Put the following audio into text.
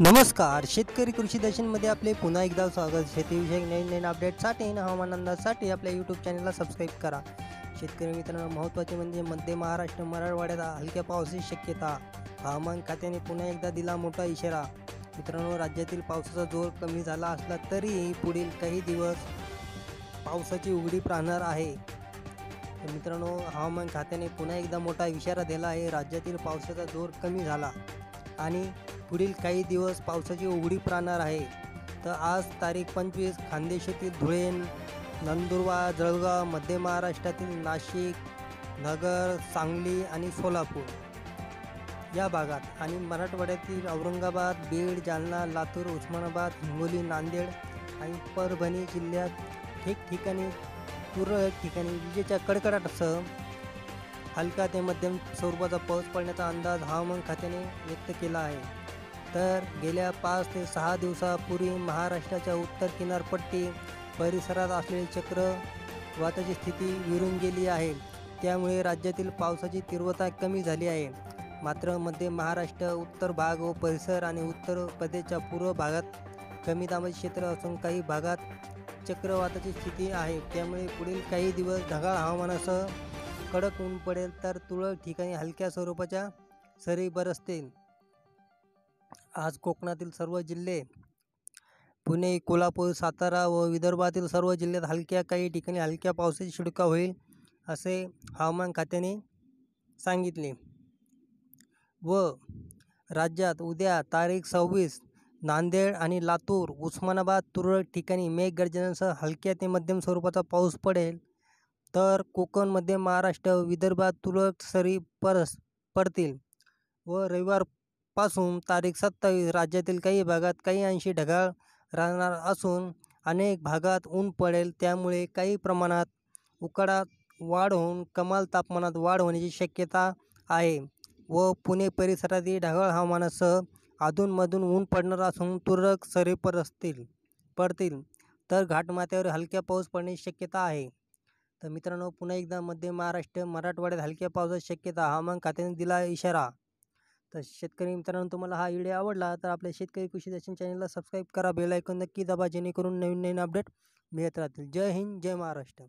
नमस्कार. शेतकरी कृषी दर्शनमध्ये आपले पुन्हा एकदा स्वागत. शेतीविषयक नवीन नवीन अपडेटसाठी आणि हवामान अंदाजसाठी आपल्या यूट्यूब चॅनलला सबस्क्राईब करा. शेतकरी मित्रांनो महत्त्वाचे म्हणजे मध्य महाराष्ट्र मराठवाड्यात हलक्या पावसाची शक्यता. हवामान खात्याने पुन्हा एकदा दिला मोठा इशारा. मित्रांनो राज्यातील पावसाचा जोर कमी झाला असला तरीही पुढील काही दिवस पावसाची उघडीप राहणार आहे. तर मित्रांनो हवामान खात्याने पुन्हा एकदा मोठा इशारा दिला आहे. राज्यातील पावसाचा जोर कमी झाला. आणि पुढील काही दिवस पावसाची उघडीप राहणार आहे. तर आज तारीख पंचवीस खानदेशातील धुळे नंदुरबार जळगाव मध्य महाराष्ट्रातील नाशिक नगर सांगली आणि सोलापूर या भागात आणि मराठवाड्यातील औरंगाबाद बीड जालना लातूर उस्मानाबाद हिंगोली नांदेड आणि परभणी जिल्ह्यात ठिकठिकाणी तुरळक ठिकाणी विजेच्या कडकडाटासह हलका ते मध्यम स्वरूपाचा पाऊस पडण्याचा अंदाज हवामान खात्याने व्यक्त केला आहे. तर गेल्या पाच ते सहा दिवसापूर्वी महाराष्ट्राच्या उत्तर किनारपट्टी परिसरात असलेले चक्र वाताची स्थिती विरून गेली आहे. त्यामुळे राज्यातील पावसाची तीव्रता कमी झाली आहे. मात्र मध्य महाराष्ट्र उत्तर भाग व परिसर आणि उत्तर प्रदेशच्या पूर्व भागात कमी दाबाचे क्षेत्र असून काही भागात चक्रवाताची स्थिती आहे. त्यामुळे पुढील काही दिवस ढगाळ हवामानासह कडक ऊन पडेल तर तुरळक ठिकाणी हलक्या स्वरूपाच्या सरी बरसतील. आज कोकणातील सर्व जिल्हे पुणे कोल्हापूर सातारा व विदर्भातील सर्व जिल्ह्यात हलक्या काही ठिकाणी हलक्या पावसाची शिडका होईल असे हवामान खात्याने सांगितले. व राज्यात उद्या तारीख सव्वीस नांदेड आणि लातूर उस्मानाबाद तुरळक ठिकाणी मेघगर्जनेसह हलक्या ते मध्यम स्वरूपाचा पाऊस पडेल. तर कोकण मध्य महाराष्ट्र विदर्भात तुरळक सरी परस पडतील व रविवारपासून तारीख सत्तावीस राज्यातील काही भागात काही अंशी ढगाळ राहणार असून अनेक भागात ऊन पडेल. त्यामुळे काही प्रमाणात उकाडात वाढ होऊन कमाल तापमानात वाढ होण्याची शक्यता आहे व पुणे परिसरातील ढगाळ हवामानासह अधूनमधून ऊन पडणार असून तुरळक सरी परसतील पडतील. तर घाटमाथ्यावर हलक्या पाऊस पडण्याची शक्यता आहे. तर मित्रांनो पुन्हा एकदा मध्य महाराष्ट्र मराठवाड्यात हलक्या पावसाची शक्यता हवामान खात्याने दिला इशारा. तर शेतकरी मित्रांनो तुम्हाला हा व्हिडिओ आवडला तर आपल्या शेतकरी कृषी दर्शन चॅनलला सबस्क्राईब करा बेल ऐकून नक्की दाबा जेणेकरून नवीन नवीन अपडेट मिळत राहतील. जय हिंद जय महाराष्ट्र.